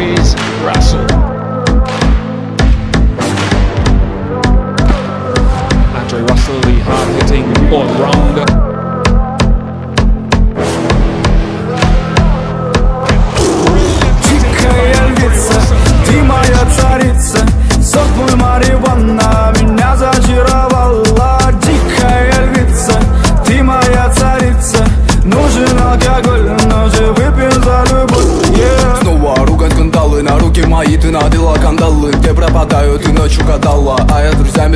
Degrees Russell.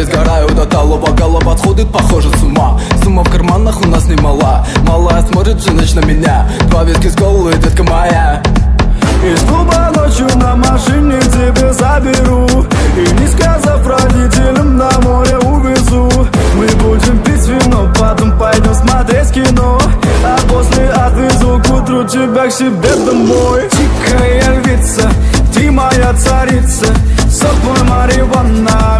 Я с друзьями сгораю До талого голова сходит, похоже с ума. Сумма в карманах у нас немала. Малая смотрит всю ночь на меня. Два виски с колы, детка моя. Из клуба ночью на машине тебе заберу. И не сказав родителям на море увезу. Мы будем пить вино, потом пойдем смотреть кино. А после отвезу к утру тебя к себе домой. Дикая львица, ты моя царица. Сок мой Мариванна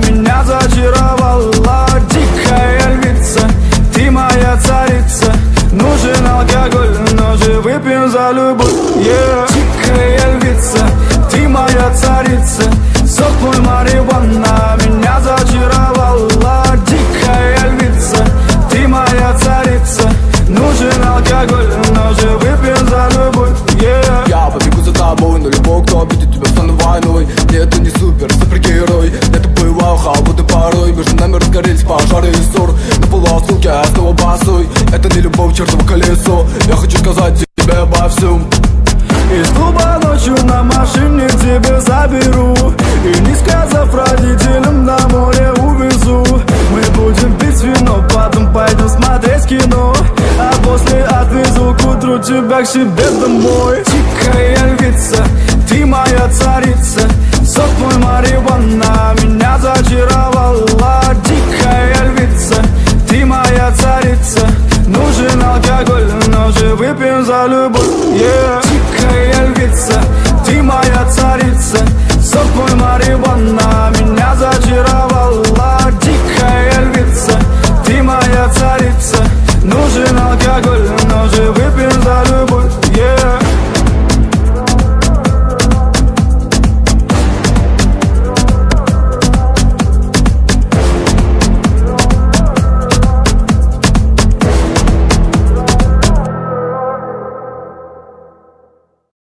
выпьем за любовь yeah. Дикая львица, ты моя царица. Сок мой Мариванна меня зачаровала. Дикая львица, ты моя царица. Нужен алкоголь, но же выпьем за любовь yeah. Я побегу за тобой, но любой, кто обидит тебя, стану войной. Нет, ты не супер, супергерой. Это бываю халвуды порой. Между нами разгорелись пожары и ссор. На полуосколке я снова босой. Это не любовь, чертово колесо. Я хочу сказать ночью на машине тебе заберу. И не сказав родителям на море увезу. Мы будем пить вино, потом пойдем смотреть кино. А после отвезу к утру тебя к себе домой. Дикая львица, ты моя царица. Сок мой Мариванна меня зачаровала. Дикая львица, ты моя царица. Нужен алкоголь, но же выпьем за любовь yeah.